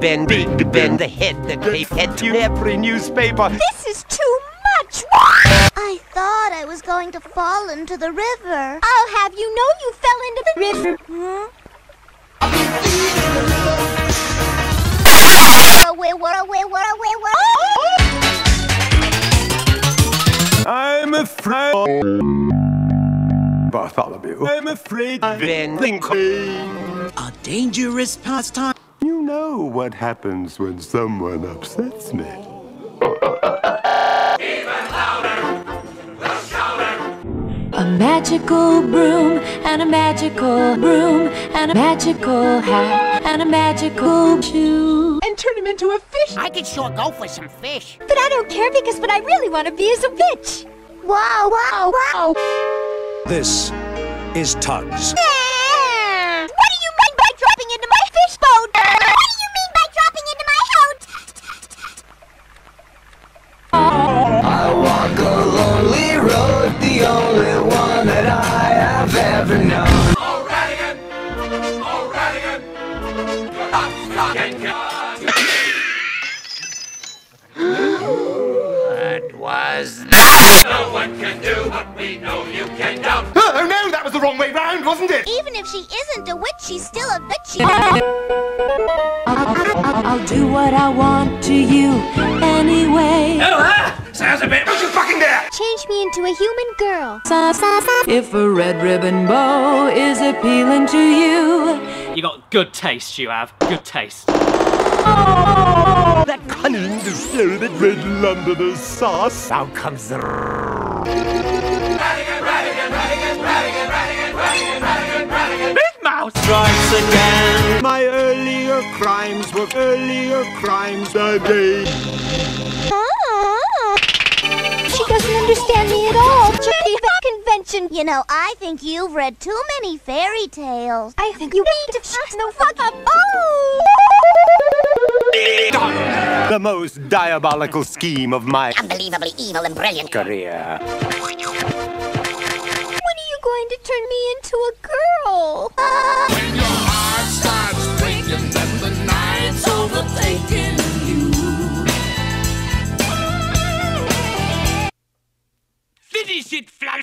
Ben, Big Ben, the head, the cape head to every newspaper. This is too much. I thought I was going to fall into the river. I'll have you know you fell into the river. Hmm? I'm afraid. Bartholomew. I'm afraid Ben, Lincoln. A dangerous pastime. You know what happens when someone upsets me. A magical broom and a magical broom and a magical hat and a magical shoe. and turn him into a fish. I could sure go for some fish. But I don't care because what I really want to be is a witch. Wow, wow, wow. This is Tugs. It was Oh no, that was the wrong way round, wasn't it? Even if she isn't a witch, she's still a bitch. I'll, I'll, I'll do what I want to you anyway. Oh, sounds a bit. Don't you fucking dare! Change me into a human girl. If a red ribbon bow is appealing to you, You got good taste, you have. Good taste. That cunning, disloaded red Londoner sauce. Now comes the Bigmouth strikes again. My earlier crimes were earlier crimes today. Ah. She doesn't understand me at all. Geneva kitchen. You know, I think you've read too many fairy tales. I think you need to shut the fuck up. Oh! The most diabolical scheme of my unbelievably evil and brilliant career. When are you going to turn me into a girl? When your heart starts breaking the night's overtaking. Finish it, Fluff!